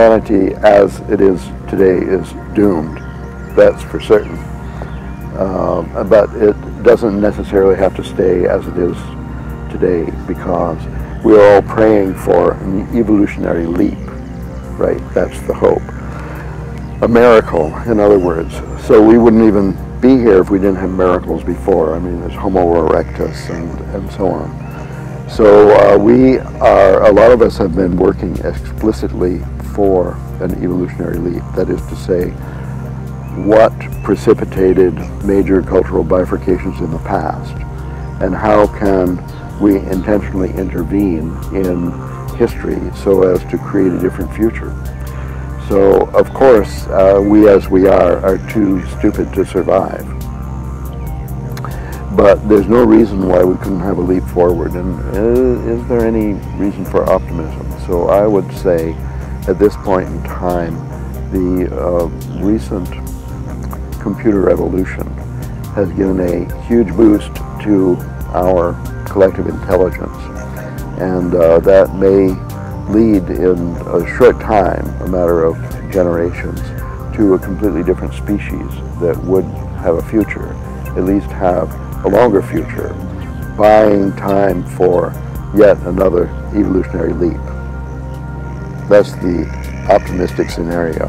Humanity as it is today is doomed. That's for certain. Um, but it doesn't necessarily have to stay as it is today because we are all praying for an evolutionary leap, right? That's the hope. A miracle, in other words. So we wouldn't even be here if we didn't have miracles before. I mean, there's Homo erectus and, and so on. So uh, we are, a lot of us have been working explicitly for an evolutionary leap. That is to say, what precipitated major cultural bifurcations in the past and how can we intentionally intervene in history so as to create a different future. So, of course, uh, we as we are are too stupid to survive. But there's no reason why we couldn't have a leap forward. And is, is there any reason for optimism? So I would say at this point in time, the uh, recent computer revolution has given a huge boost to our collective intelligence. And uh, that may lead in a short time, a matter of generations, to a completely different species that would have a future, at least have a longer future, buying time for yet another evolutionary leap. That's the optimistic scenario.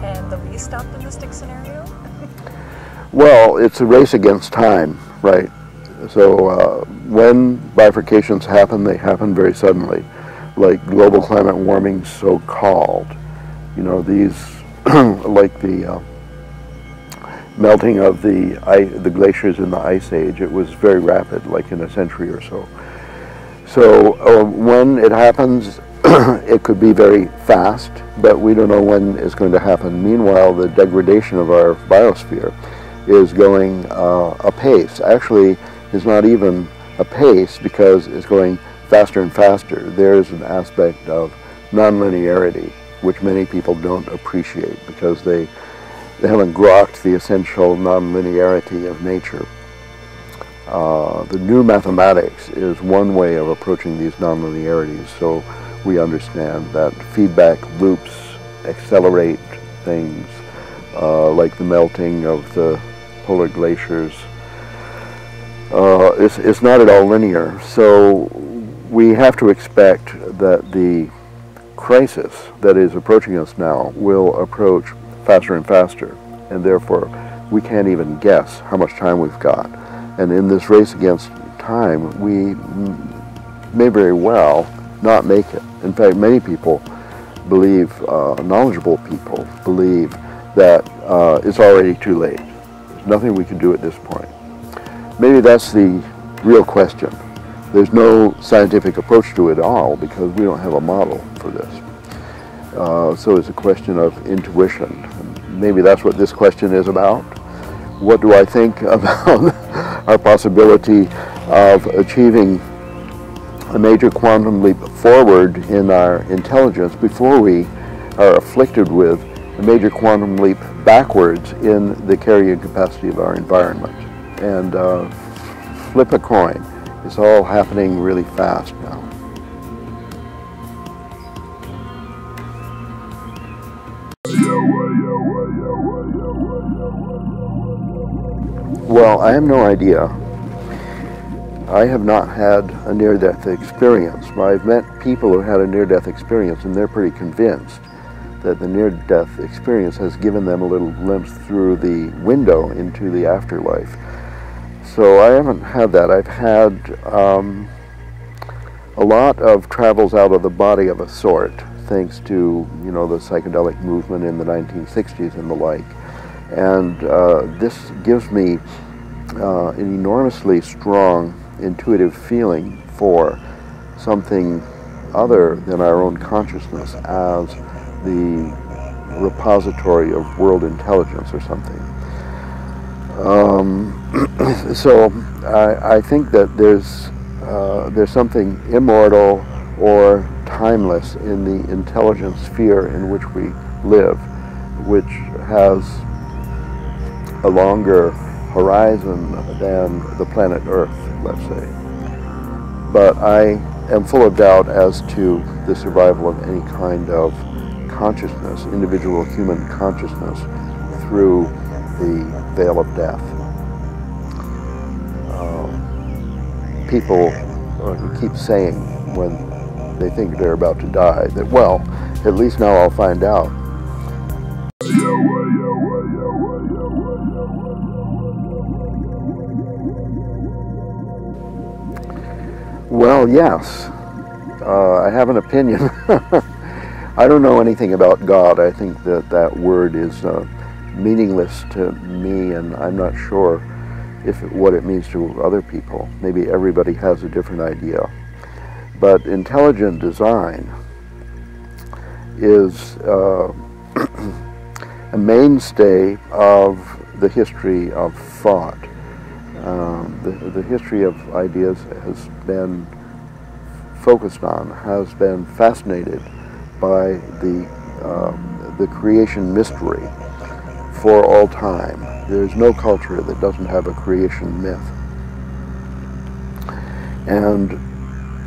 And the least optimistic scenario? Well, it's a race against time, right? So uh, when bifurcations happen, they happen very suddenly, like global climate warming, so-called. You know, these, like the uh, melting of the, the glaciers in the Ice Age, it was very rapid, like in a century or so. So uh, when it happens, it could be very fast, but we don't know when it's going to happen. Meanwhile, the degradation of our biosphere is going uh, apace. Actually, it's not even a pace because it's going faster and faster. There is an aspect of nonlinearity which many people don't appreciate because they, they haven't grokked the essential nonlinearity of nature. Uh, the new mathematics is one way of approaching these nonlinearities. So we understand that feedback loops accelerate things uh, like the melting of the polar glaciers. Uh, it's, it's not at all linear. So we have to expect that the crisis that is approaching us now will approach faster and faster. And therefore, we can't even guess how much time we've got. And in this race against time, we may very well not make it. In fact, many people believe, uh, knowledgeable people believe that uh, it's already too late. There's nothing we can do at this point. Maybe that's the real question. There's no scientific approach to it all because we don't have a model for this. Uh, so it's a question of intuition. Maybe that's what this question is about. What do I think about our possibility of achieving a major quantum leap forward in our intelligence before we are afflicted with a major quantum leap backwards in the carrying capacity of our environment. And uh, flip a coin. It's all happening really fast now. Well, I have no idea I have not had a near-death experience. I've met people who had a near-death experience and they're pretty convinced that the near-death experience has given them a little glimpse through the window into the afterlife. So I haven't had that. I've had um, a lot of travels out of the body of a sort, thanks to you know the psychedelic movement in the 1960s and the like. And uh, this gives me uh, an enormously strong intuitive feeling for something other than our own consciousness as the repository of world intelligence or something. Um, so I, I, think that there's uh, there's something immortal or timeless in the intelligent sphere in which we live, which has a longer horizon than the planet Earth, let's say. But I am full of doubt as to the survival of any kind of consciousness, individual human consciousness, through the veil of death. Um, people uh, keep saying when they think they're about to die that, well, at least now I'll find out. Well, yes. Uh, I have an opinion. I don't know anything about God. I think that that word is uh, meaningless to me, and I'm not sure if it, what it means to other people. Maybe everybody has a different idea. But intelligent design is uh, a mainstay of the history of thought. Um, the, the history of ideas has been focused on, has been fascinated by the, um, the creation mystery for all time. There's no culture that doesn't have a creation myth. And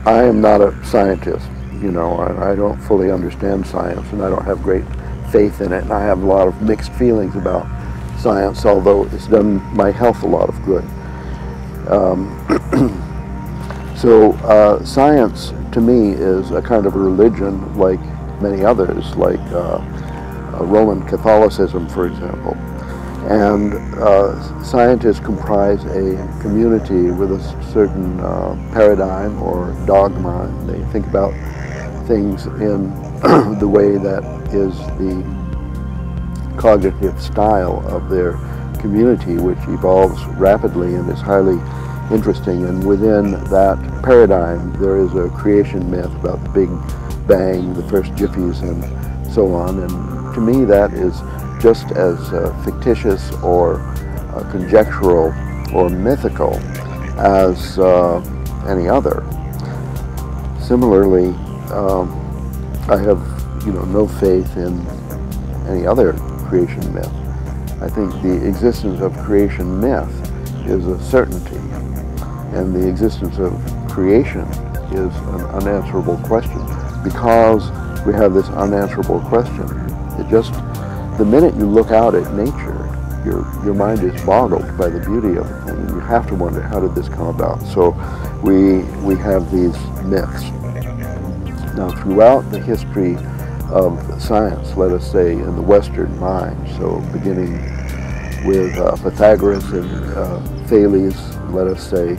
I am not a scientist, you know, I, I, don't fully understand science and I don't have great faith in it and I have a lot of mixed feelings about science, although it's done my health a lot of good. Um, so uh, science to me is a kind of a religion like many others, like uh, Roman Catholicism, for example. And uh, scientists comprise a community with a certain uh, paradigm or dogma. They think about things in the way that is the cognitive style of their community, which evolves rapidly and is highly interesting. And within that paradigm, there is a creation myth about the Big Bang, the first jiffies, and so on. And to me, that is just as uh, fictitious or uh, conjectural or mythical as uh, any other. Similarly, um, I have you know no faith in any other creation myth. I think the existence of creation myth is a certainty, and the existence of creation is an unanswerable question. Because we have this unanswerable question, it just the minute you look out at nature, your, your mind is boggled by the beauty of it. And you have to wonder, how did this come about? So we, we have these myths. Now, throughout the history of science, let us say, in the Western mind, so beginning with uh, Pythagoras and uh, Thales, let us say,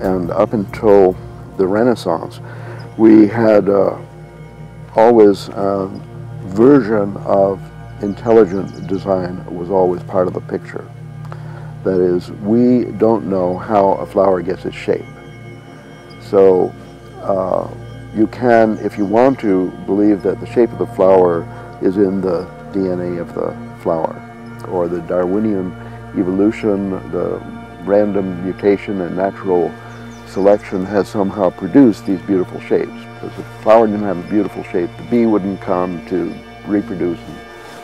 and up until the Renaissance, we had uh, always a version of intelligent design was always part of the picture. That is, we don't know how a flower gets its shape. So uh, you can, if you want to, believe that the shape of the flower is in the DNA of the flower, or the Darwinian evolution, the random mutation and natural selection has somehow produced these beautiful shapes. Because if the flower didn't have a beautiful shape, the bee wouldn't come to reproduce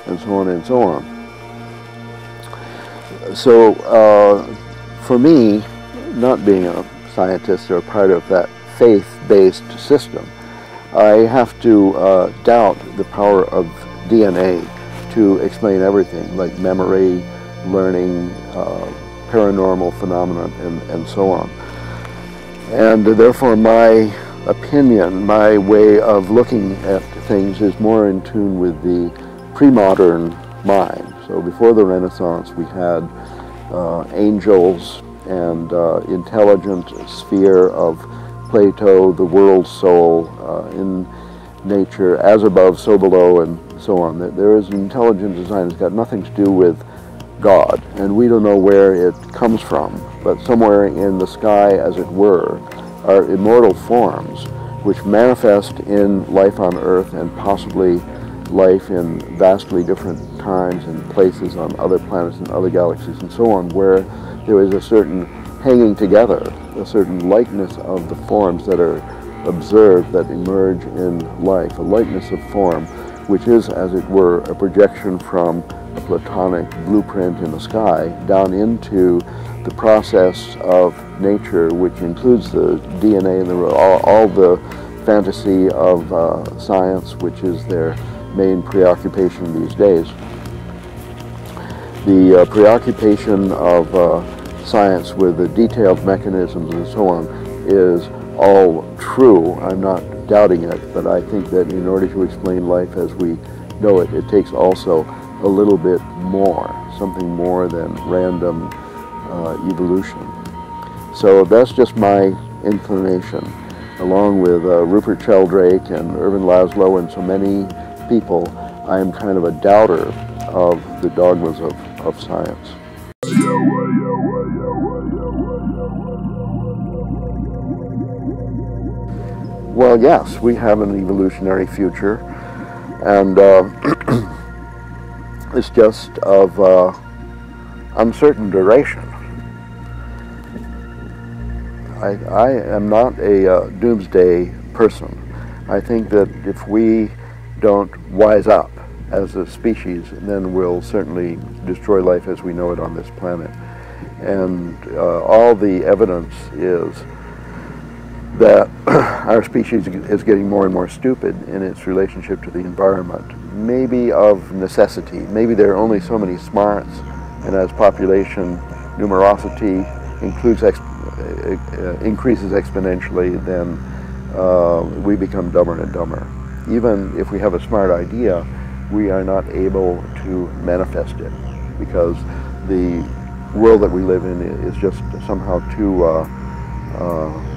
and so on and so on. So uh, for me, not being a scientist or part of that faith-based system, I have to uh, doubt the power of DNA to explain everything, like memory, learning, uh, paranormal phenomena, and, and so on. And therefore my opinion, my way of looking at things is more in tune with the pre-modern mind. So before the Renaissance, we had uh, angels and uh, intelligent sphere of Plato, the world soul uh, in nature, as above, so below, and so on. There is an intelligent design. It's got nothing to do with God, and we don't know where it comes from, but somewhere in the sky, as it were, are immortal forms which manifest in life on Earth and possibly life in vastly different times and places on other planets and other galaxies and so on, where there is a certain hanging together, a certain likeness of the forms that are observed that emerge in life, a likeness of form, which is, as it were, a projection from a platonic blueprint in the sky down into the process of nature, which includes the DNA and the, all, all the fantasy of uh, science, which is their main preoccupation these days. The uh, preoccupation of uh, science with the detailed mechanisms and so on is all true. I'm not doubting it, but I think that in order to explain life as we know it, it takes also a little bit more, something more than random uh, evolution. So that's just my inclination, along with uh, Rupert Sheldrake and Ervin Laszlo and so many people, I am kind of a doubter of the dogmas of, of science. Well, yes, we have an evolutionary future, and uh, it's just of uh, uncertain duration. I, I am not a uh, doomsday person. I think that if we don't wise up as a species, then we'll certainly destroy life as we know it on this planet. And uh, all the evidence is that our species is getting more and more stupid in its relationship to the environment. Maybe of necessity. Maybe there are only so many smarts, and as population numerosity includes increases exponentially, then uh, we become dumber and dumber even if we have a smart idea, we are not able to manifest it because the world that we live in is just somehow too uh, uh,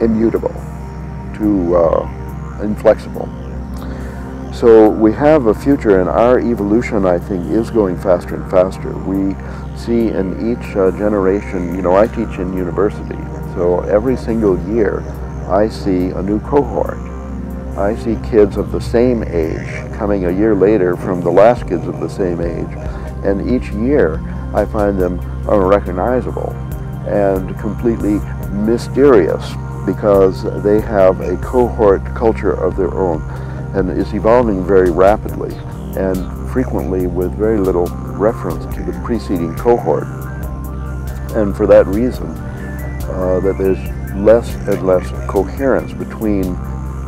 immutable, too uh, inflexible. So we have a future and our evolution, I think, is going faster and faster. We see in each uh, generation, you know, I teach in university, so every single year I see a new cohort I see kids of the same age coming a year later from the last kids of the same age, and each year I find them unrecognizable and completely mysterious because they have a cohort culture of their own and is evolving very rapidly and frequently with very little reference to the preceding cohort. And for that reason, uh, that there's less and less coherence between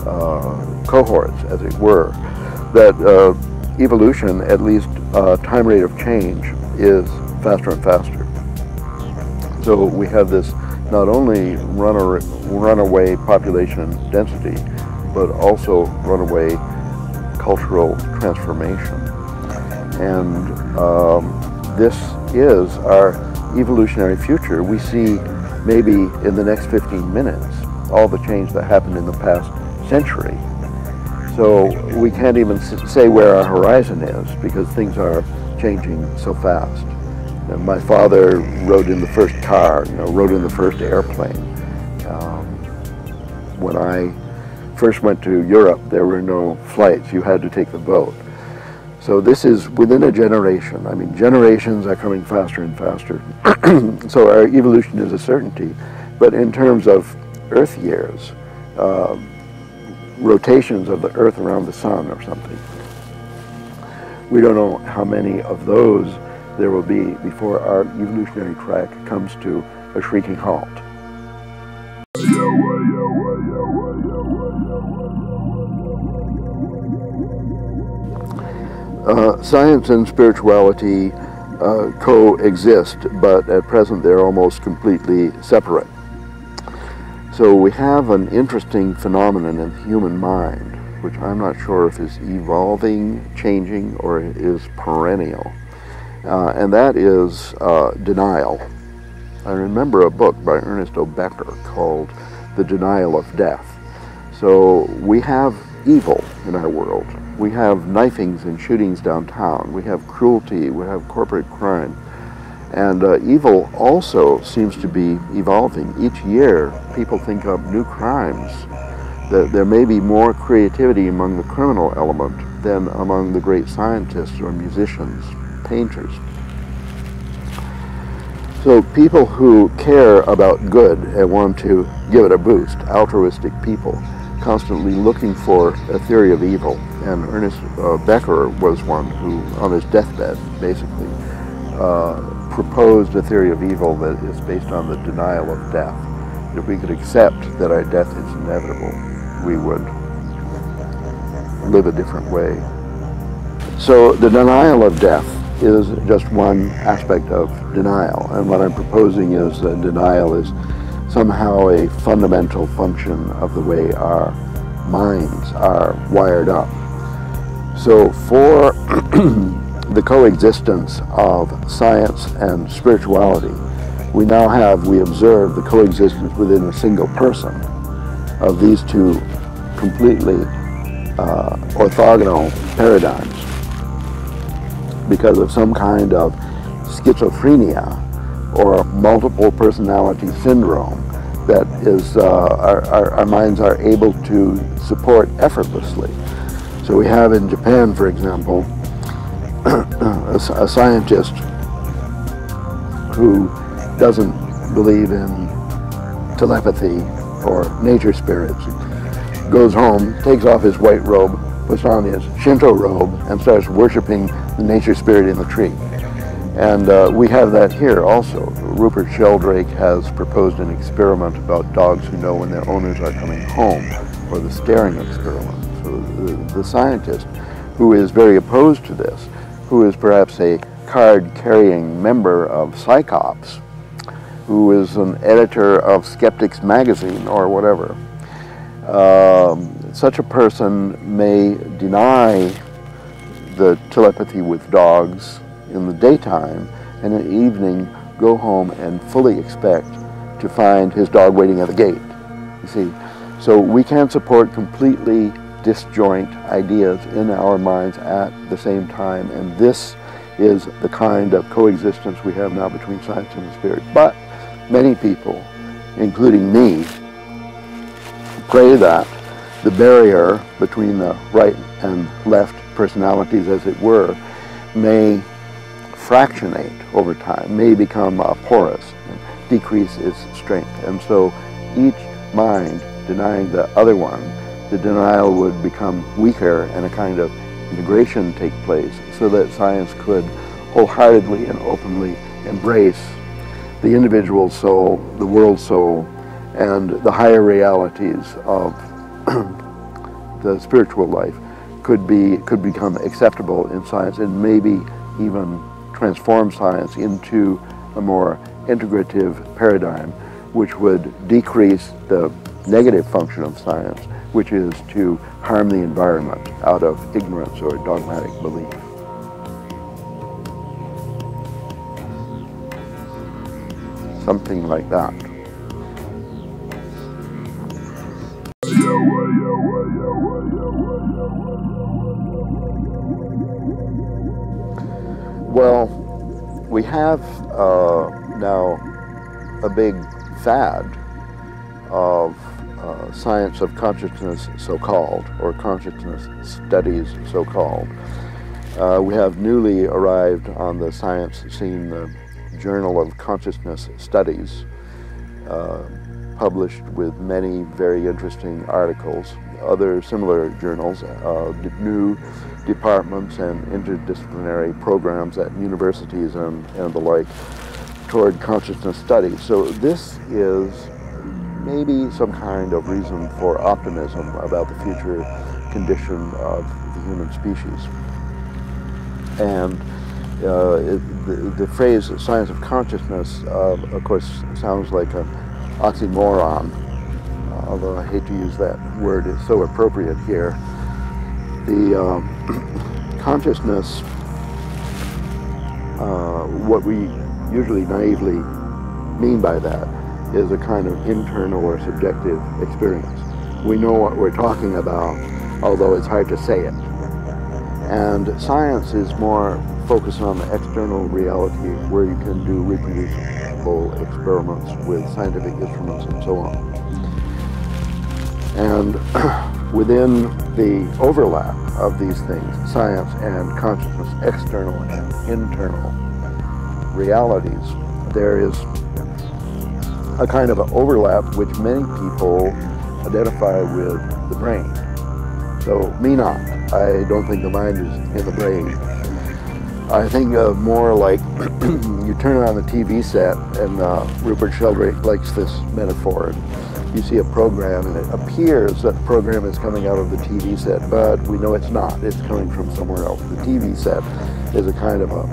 uh, cohorts, as it were, that uh, evolution, at least uh, time rate of change, is faster and faster. So we have this not only runaway, runaway population density, but also runaway cultural transformation. And um, this is our evolutionary future. We see maybe in the next 15 minutes all the change that happened in the past century. So we can't even say where our horizon is because things are changing so fast. My father rode in the first car, you know, rode in the first airplane. Um, when I first went to Europe, there were no flights. You had to take the boat. So this is within a generation. I mean, generations are coming faster and faster. so our evolution is a certainty. But in terms of Earth years, um, rotations of the Earth around the Sun or something. We don't know how many of those there will be before our evolutionary track comes to a shrieking halt. Uh, science and spirituality uh, coexist, but at present they're almost completely separate. So we have an interesting phenomenon in the human mind, which I'm not sure if is evolving, changing, or is perennial, uh, and that is uh, denial. I remember a book by Ernest. Becker called The Denial of Death. So we have evil in our world. We have knifings and shootings downtown. We have cruelty. We have corporate crime. And uh, evil also seems to be evolving. Each year, people think up new crimes that there may be more creativity among the criminal element than among the great scientists or musicians, painters. So people who care about good and want to give it a boost, altruistic people, constantly looking for a theory of evil. And Ernest uh, Becker was one who, on his deathbed, basically, uh, proposed a theory of evil that is based on the denial of death. If we could accept that our death is inevitable, we would live a different way. So the denial of death is just one aspect of denial. And what I'm proposing is that denial is somehow a fundamental function of the way our minds are wired up. So for the coexistence of science and spirituality, we now have, we observe the coexistence within a single person of these two completely uh, orthogonal paradigms because of some kind of schizophrenia or multiple personality syndrome that is uh, our, our, our, minds are able to support effortlessly. So we have in Japan, for example, a, a scientist who doesn't believe in telepathy or nature spirits, goes home, takes off his white robe, puts on his Shinto robe, and starts worshiping the nature spirit in the tree. And uh, we have that here also. Rupert Sheldrake has proposed an experiment about dogs who know when their owners are coming home, or the staring experiment. So the, the scientist, who is very opposed to this, who is perhaps a card-carrying member of CSICOP, who is an editor of Skeptics magazine or whatever, um, such a person may deny the telepathy with dogs in the daytime and in the evening go home and fully expect to find his dog waiting at the gate. You see, so we can support completely disjoint ideas in our minds at the same time and this is the kind of coexistence we have now between science and the spirit. But many people, including me, pray that the barrier between the right and left personalities, as it were, may fractionate over time, may become uh, porous, decrease its strength. And so each mind denying the other one, the denial would become weaker and a kind of integration take place so that science could wholeheartedly and openly embrace the individual soul, the world soul, and the higher realities of the spiritual life could be could become acceptable in science and maybe even transform science into a more integrative paradigm which would decrease the negative function of science which is to harm the environment out of ignorance or dogmatic belief. Something like that. We have uh, now a big fad of uh, science of consciousness, so-called, or consciousness studies, so-called. Uh, we have newly arrived on the science scene the Journal of Consciousness Studies, uh, published with many very interesting articles. Other similar journals, uh, new departments and interdisciplinary programs at universities and, and the like toward consciousness studies. So this is maybe some kind of reason for optimism about the future condition of the human species. And uh, it, the, the, phrase science of consciousness, uh, of course, sounds like an oxymoron, although I hate to use that word, it's so appropriate here the um, consciousness, uh, what we usually naively mean by that is a kind of internal or subjective experience. We know what we're talking about, although it's hard to say it. And science is more focused on the external reality where you can do reproducible experiments with scientific instruments and so on. And within the overlap of these things, science and consciousness, external and internal realities, there is a kind of an overlap which many people identify with the brain. So me not. I don't think the mind is in the brain. I think of more like you turn on the TV set, and uh, Rupert Sheldrake likes this metaphor. You see a program, and it appears that the program is coming out of the TV set, but we know it's not. It's coming from somewhere else. The TV set is a kind of a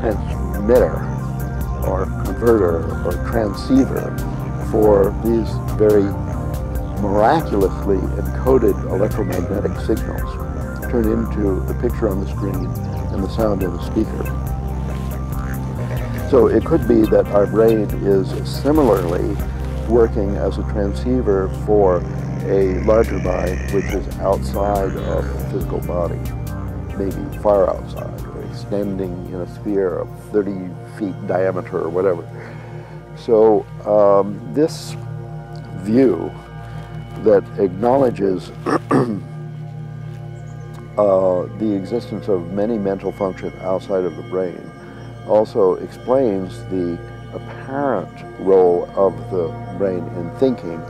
transmitter or converter or transceiver for these very miraculously encoded electromagnetic signals turned into the picture on the screen and the sound in the speaker. So it could be that our brain is similarly working as a transceiver for a larger mind which is outside of the physical body, maybe far outside or extending in a sphere of 30 feet diameter or whatever. So um, this view that acknowledges uh, the existence of many mental functions outside of the brain also explains the apparent role of the brain in thinking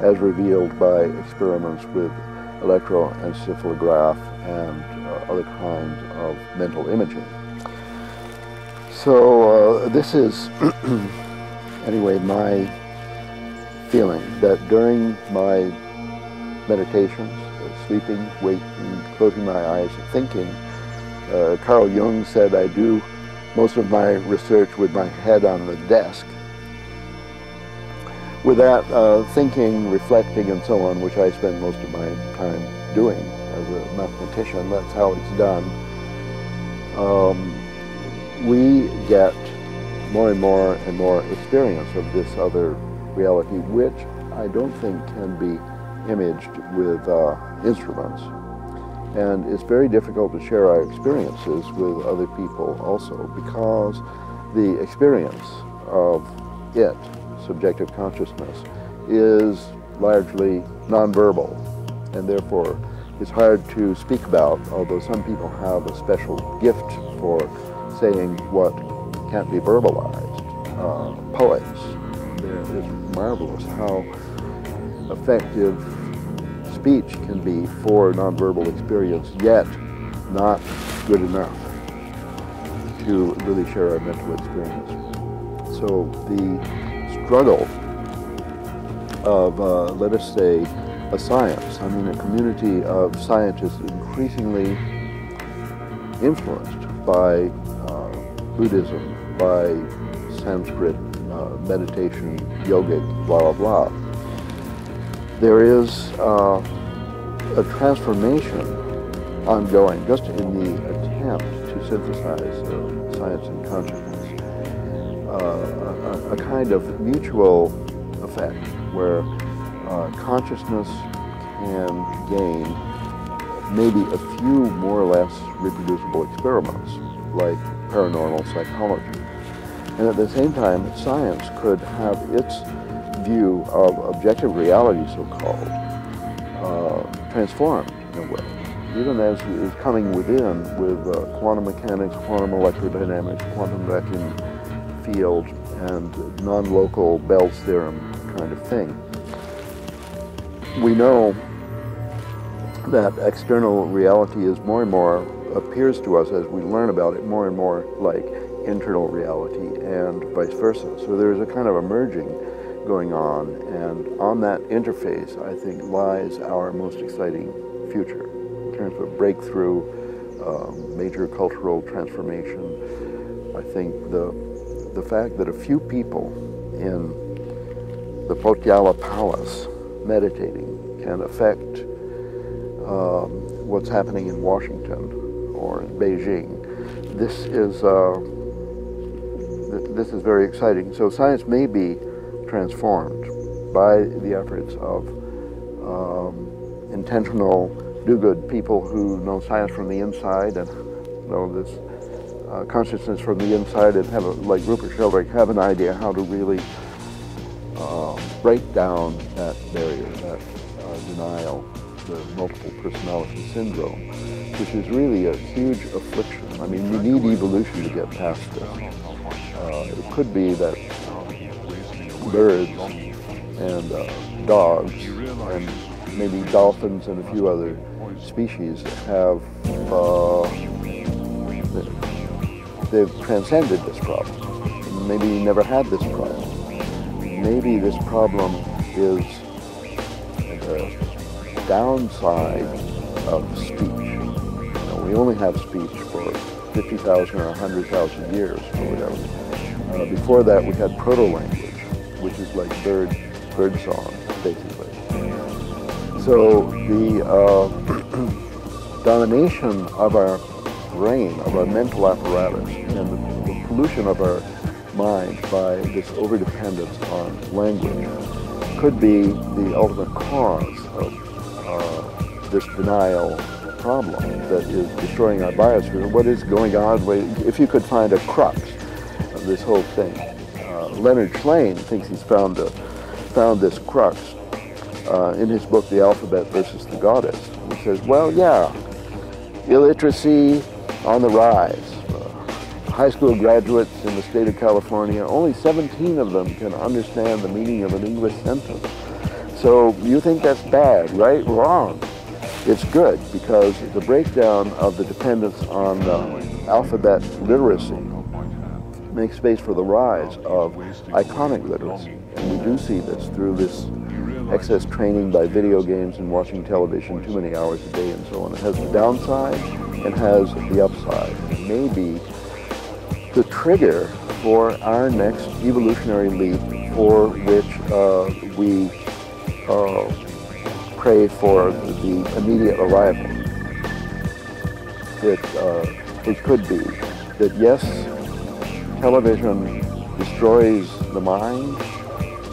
as revealed by experiments with electroencephalograph and uh, other kinds of mental imaging. So uh, this is, anyway, my feeling that during my meditations, uh, sleeping, waking, closing my eyes, thinking, uh, Carl Jung said I do most of my research with my head on the desk. With that, uh, thinking, reflecting, and so on, which I spend most of my time doing as a mathematician, that's how it's done. Um, we get more and more and more experience of this other reality, which I don't think can be imaged with uh, instruments. And it's very difficult to share our experiences with other people also because the experience of it, subjective consciousness, is largely nonverbal and therefore it's hard to speak about, although some people have a special gift for saying what can't be verbalized. Uh, poets, it is marvelous how effective speech can be for nonverbal experience, yet not good enough to really share our mental experience. So the struggle of, uh, let us say, a science, I mean a community of scientists increasingly influenced by Buddhism, by Sanskrit, uh, meditation, yogic, blah, blah, blah. There is uh, a transformation ongoing just in the attempt to synthesize uh, science and consciousness. Uh, a, a, kind of mutual effect where uh, consciousness can gain maybe a few more or less reproducible experiments like paranormal psychology. And at the same time, science could have its view of objective reality, so-called, uh, transformed in a way. Even as is coming within with uh, quantum mechanics, quantum electrodynamics, quantum vacuum field, and non-local Bell's theorem kind of thing. We know that external reality is more and more appears to us as we learn about it more and more like internal reality and vice versa. So there's a kind of a merging going on and on that interface I think lies our most exciting future in terms of breakthrough, um, major cultural transformation. I think the, the fact that a few people in the Potala Palace meditating can affect um, what's happening in Washington or in Beijing. This is, uh, th this is very exciting. So science may be transformed by the efforts of um, intentional do-good people who know science from the inside and know this uh, consciousness from the inside and have, a, like Rupert Sheldrake, have an idea how to really uh, break down that barrier, that denial, the multiple personality syndrome, which is really a huge affliction. I mean, we need evolution to get past this. Uh, it could be that birds and uh, dogs and maybe dolphins and a few other species have uh, they've transcended this problem. Maybe never had this problem. Maybe this problem is the downside of speech. You we only have speech for 50,000 or 100,000 years or whatever. Uh, before that, we had proto-language, which is like bird, bird song, basically. So the uh, domination of our brain, of our mental apparatus, and the, the pollution of our mind by this overdependence on language could be the ultimate cause of uh, this denial problem that is destroying our biosphere. What is going on? If you could find a crux of this whole thing, uh, Leonard Shlain thinks he's found a, found this crux uh, in his book, The Alphabet versus the Goddess. He says, well, yeah, illiteracy on the rise. Uh, high school graduates in the state of California, only 17 of them can understand the meaning of an English sentence. So you think that's bad, right? Wrong. It's good because the breakdown of the dependence on uh, alphabet literacy makes space for the rise of iconic literacy. And we do see this through this excess training by video games and watching television too many hours a day and so on. It has the downside and has the upside. It may be the trigger for our next evolutionary leap for which uh, we uh, pray for the immediate arrival. It, uh, it could be that yes, television destroys the mind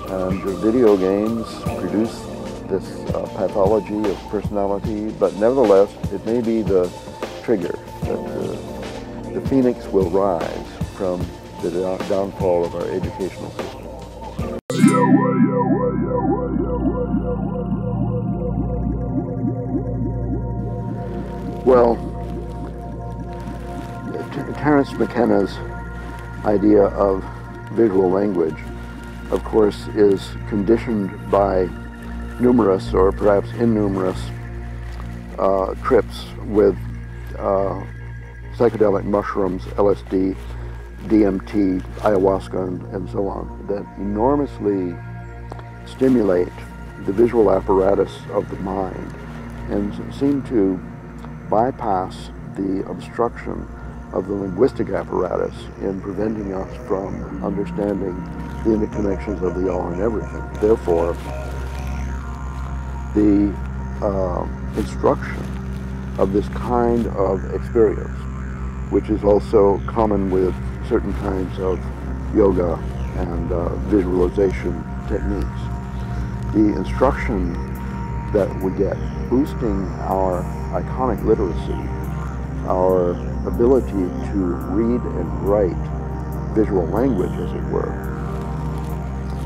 and the video games produce this uh, pathology of personality, but nevertheless, it may be the trigger that the, the phoenix will rise from the downfall of our educational system. Well, Terence McKenna's idea of visual language, of course, is conditioned by numerous or perhaps innumerous uh, trips with uh, psychedelic mushrooms, LSD, DMT, ayahuasca, and, and so on, that enormously stimulate the visual apparatus of the mind and seem to bypass the obstruction of the linguistic apparatus in preventing us from understanding the interconnections of the all and everything. Therefore, the uh, instruction of this kind of experience, which is also common with certain kinds of yoga and uh, visualization techniques. The instruction that we get boosting our iconic literacy, our ability to read and write visual language, as it were,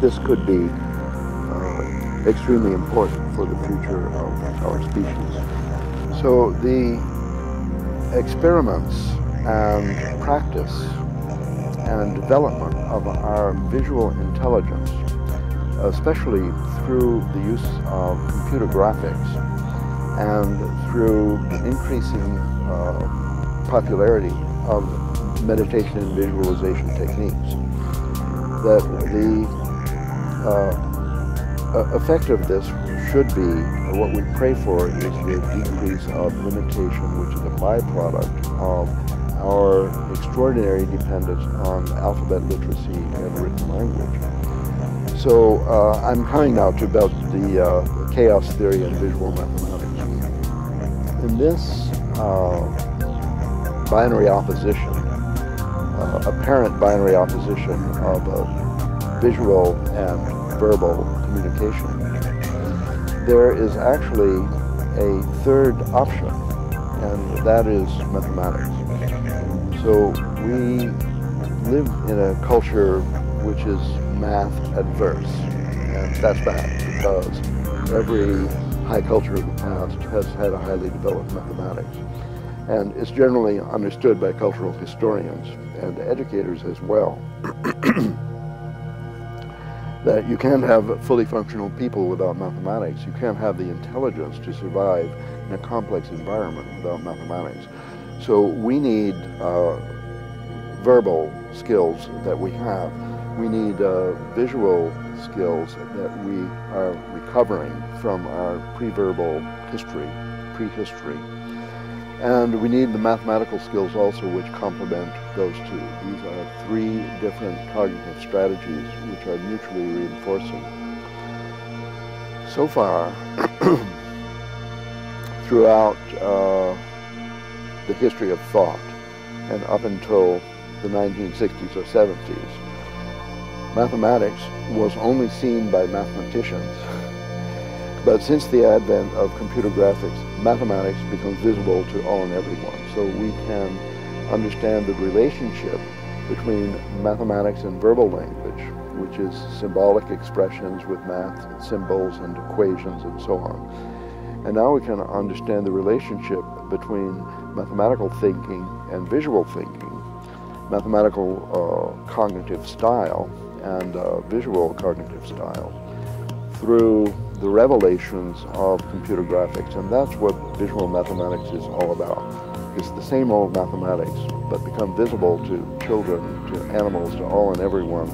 this could be uh, extremely important for the future of our species. So the experiments and practice and development of our visual intelligence, especially through the use of computer graphics and through increasing uh, popularity of meditation and visualization techniques, that the uh, effect of this should be, what we pray for is the decrease of limitation, which is a byproduct of our extraordinary dependence on alphabet literacy and written language. So uh, I'm coming now to about the uh, chaos theory and visual mathematics. In this uh, binary opposition, uh, apparent binary opposition of uh, visual and verbal communication, there is actually a third option, and that is mathematics. So we live in a culture which is math adverse, and that's bad because every high culture of the past has had a highly developed mathematics. And it's generally understood by cultural historians and educators as well that you can't have fully functional people without mathematics. You can't have the intelligence to survive in a complex environment without mathematics. So we need uh, verbal skills that we have. We need uh, visual skills that we are recovering from our pre-verbal history, prehistory. And we need the mathematical skills also which complement those two. These are three different cognitive strategies which are mutually reinforcing. So far, throughout uh, the history of thought and up until the 1960s or 70s, mathematics was only seen by mathematicians. But since the advent of computer graphics, mathematics becomes visible to all and everyone. So we can understand the relationship between mathematics and verbal language, which is symbolic expressions with math symbols and equations and so on. And now we can understand the relationship between mathematical thinking and visual thinking, mathematical uh, cognitive style and uh, visual cognitive style through the revelations of computer graphics. And that's what visual mathematics is all about. It's the same old mathematics, but become visible to children, to animals, to all and everyone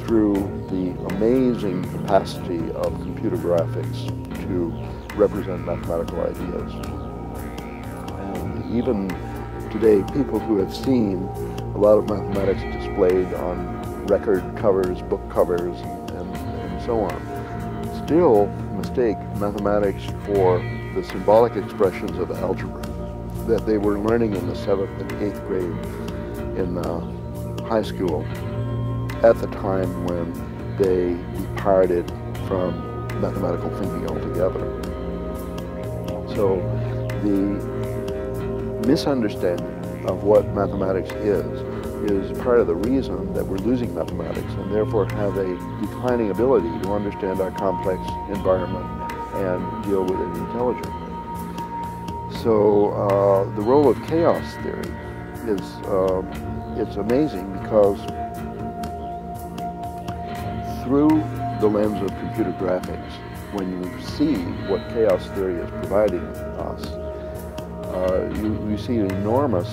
through the amazing capacity of computer graphics to represent mathematical ideas. And even today, people who have seen a lot of mathematics displayed on record covers, book covers, and, and so on, still mistake mathematics for the symbolic expressions of algebra that they were learning in the seventh and eighth grade in uh, high school at the time when they departed from mathematical thinking altogether. So the misunderstanding of what mathematics is is part of the reason that we're losing mathematics and therefore have a declining ability to understand our complex environment and deal with it intelligently. So uh, the role of chaos theory is uh, it's amazing because through the lens of computer graphics, when you see what chaos theory is providing us, uh, you, you see enormous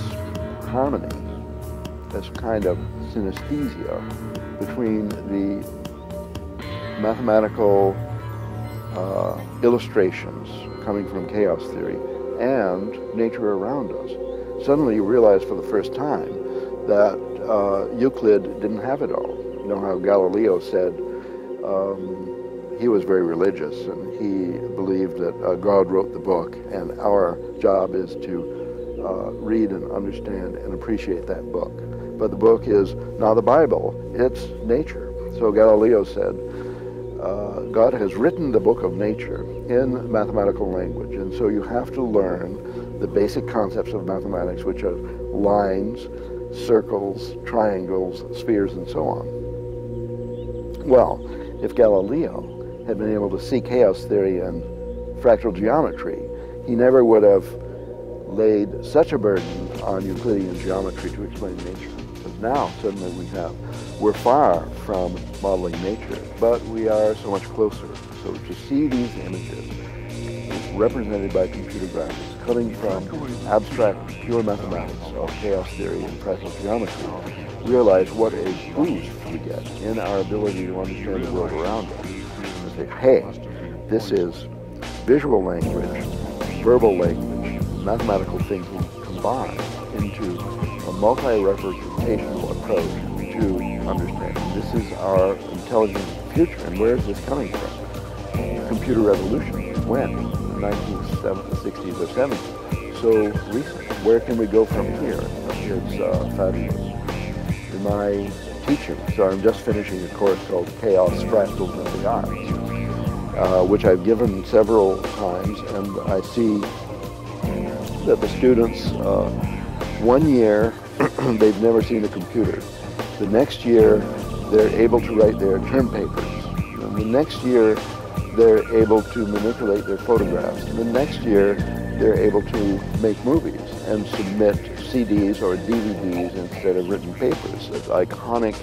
harmony this kind of synesthesia between the mathematical uh, illustrations coming from chaos theory and nature around us. Suddenly you realize for the first time that uh, Euclid didn't have it all. You know how Galileo said um, he was very religious and he believed that uh, God wrote the book and our job is to uh, read and understand and appreciate that book but the book is not the Bible, it's nature. So Galileo said, uh, God has written the book of nature in mathematical language, and so you have to learn the basic concepts of mathematics, which are lines, circles, triangles, spheres, and so on. Well, if Galileo had been able to see chaos theory and fractal geometry, he never would have laid such a burden on Euclidean geometry to explain nature now suddenly we have. We're far from modeling nature, but we are so much closer. So to see these images represented by computer graphics coming from abstract pure mathematics of chaos theory and fractal geometry, realize what a boost we get in our ability to understand the world around us. And say, hey, this is visual language, verbal language, mathematical thinking combined into a approach to understanding. This is our intelligent future, and where is this coming from? Computer revolution. When? The 1960s or 70s. So recent. Where can we go from here? It's uh, fabulous. In my teaching, so I'm just finishing a course called Chaos, Fractals, and the Arts, uh, which I've given several times, and I see that the students uh, one year, they've never seen a computer. The next year, they're able to write their term papers. And the next year, they're able to manipulate their photographs. And the next year, they're able to make movies and submit CDs or DVDs instead of written papers. It's iconic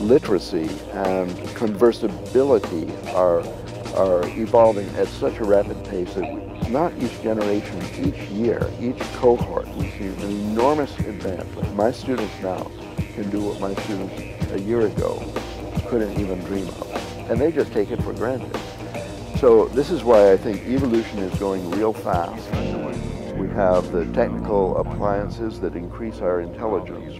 literacy and conversability are, are evolving at such a rapid pace that not each generation, each year, each cohort, we see an enormous advance. My students now can do what my students a year ago couldn't even dream of. And they just take it for granted. So this is why I think evolution is going real fast. We have the technical appliances that increase our intelligence,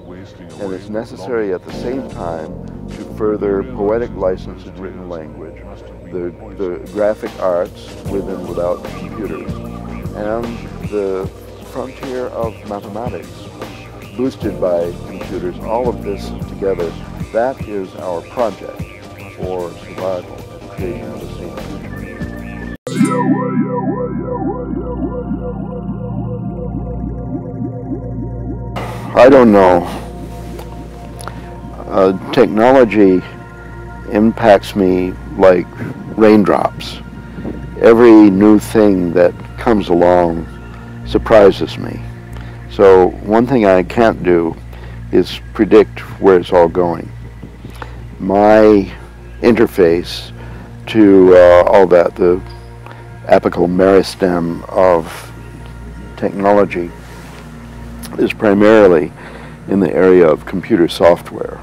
and it's necessary at the same time to further poetic license in written language, the, the graphic arts with and without computers, and the frontier of mathematics, boosted by computers. All of this together, that is our project for survival creation of safe future. I don't know. Uh, technology impacts me like raindrops. Every new thing that comes along surprises me. So one thing I can't do is predict where it's all going. My interface to uh, all that, the apical meristem of technology, is primarily in the area of computer software.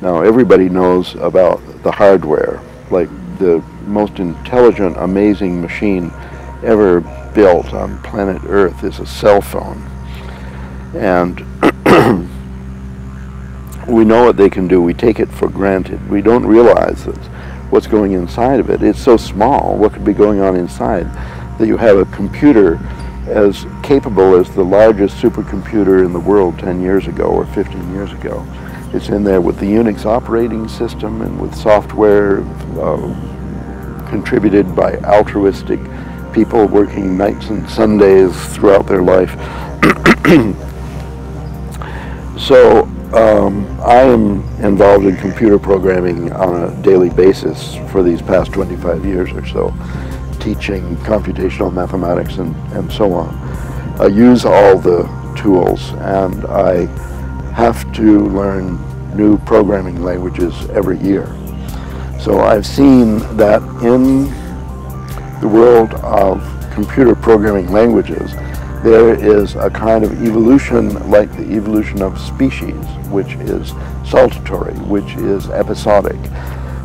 Now everybody knows about the hardware, like the most intelligent, amazing machine ever built on planet Earth is a cell phone. And we know what they can do. We take it for granted. We don't realize that what's going inside of it. It's so small, what could be going on inside, that you have a computer as capable as the largest supercomputer in the world 10 years ago or 15 years ago. It's in there with the Unix operating system and with software uh, contributed by altruistic people working nights and Sundays throughout their life. so um, I am involved in computer programming on a daily basis for these past 25 years or so, teaching computational mathematics and, and so on. I use all the tools and I have to learn new programming languages every year. So I've seen that in the world of computer programming languages, there is a kind of evolution like the evolution of species, which is saltatory, which is episodic.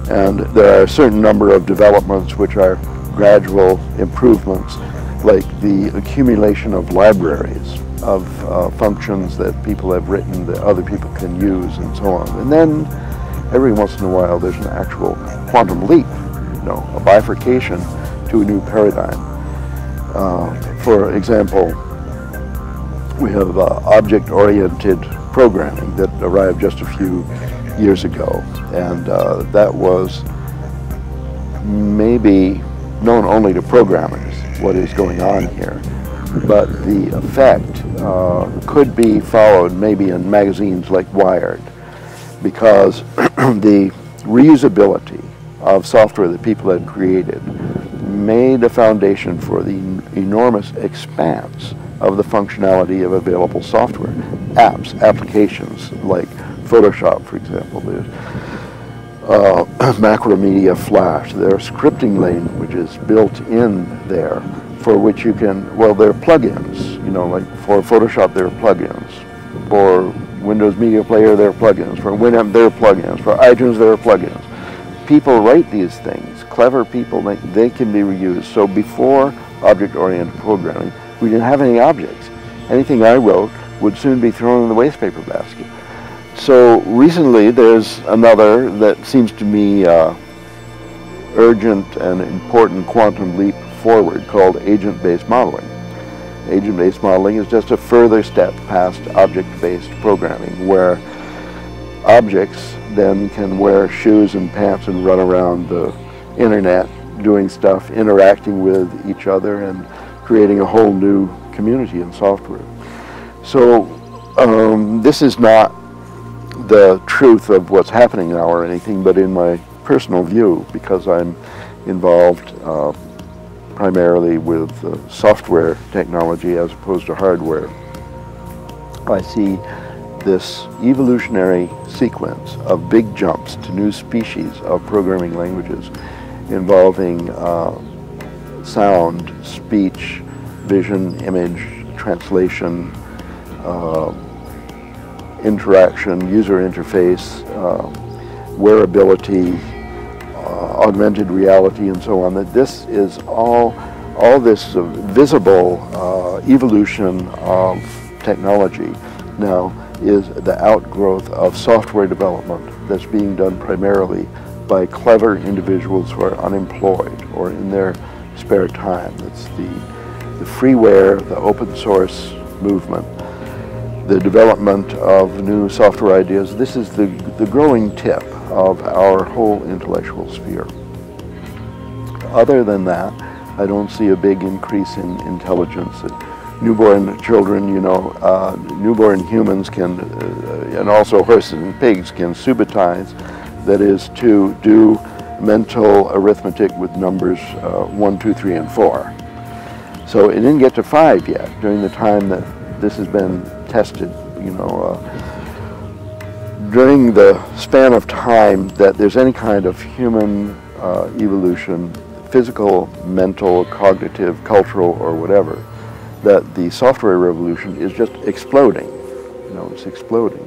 And there are a certain number of developments which are gradual improvements, like the accumulation of libraries of uh, functions that people have written that other people can use and so on. And then every once in a while there's an actual quantum leap, you know, a bifurcation to a new paradigm. Uh, for example, we have uh, object-oriented programming that arrived just a few years ago, and uh, that was maybe known only to programmers what is going on here, but the effect uh, could be followed maybe in magazines like Wired, because the reusability of software that people had created made a foundation for the enormous expanse of the functionality of available software. Apps, applications like Photoshop, for example. There's uh, Macromedia Flash. There are scripting languages built in there for which you can, well, there are plugins. You know, like for Photoshop, there are plugins. For Windows Media Player, there are plugins. For Winamp, there are plugins. For iTunes, there are plugins. People write these things. Clever people, they, they can be reused. So before object-oriented programming, we didn't have any objects. Anything I wrote would soon be thrown in the wastepaper basket. So recently there's another that seems to me uh, urgent and important quantum leap forward called agent-based modeling. Agent-based modeling is just a further step past object-based programming where objects then can wear shoes and pants and run around the internet doing stuff, interacting with each other and creating a whole new community in software. So um, this is not the truth of what's happening now or anything, but in my personal view, because I'm involved uh, primarily with uh, software technology as opposed to hardware. I see this evolutionary sequence of big jumps to new species of programming languages involving uh, sound, speech, vision, image, translation, uh, interaction, user interface, uh, wearability, augmented reality, and so on. That this is all, all this uh, visible uh, evolution of technology now is the outgrowth of software development that's being done primarily by clever individuals who are unemployed or in their spare time. It's the, the freeware, the open source movement, the development of new software ideas. This is the, the growing tip of our whole intellectual sphere. Other than that, I don't see a big increase in intelligence. Newborn children, you know, uh, newborn humans can, uh, and also horses and pigs can subitize, that is to do mental arithmetic with numbers uh, 1, 2, 3, and 4. So it didn't get to 5 yet during the time that this has been tested, you know. Uh, during the span of time that there's any kind of human uh, evolution, physical, mental, cognitive, cultural, or whatever, that the software revolution is just exploding. You know, it's exploding.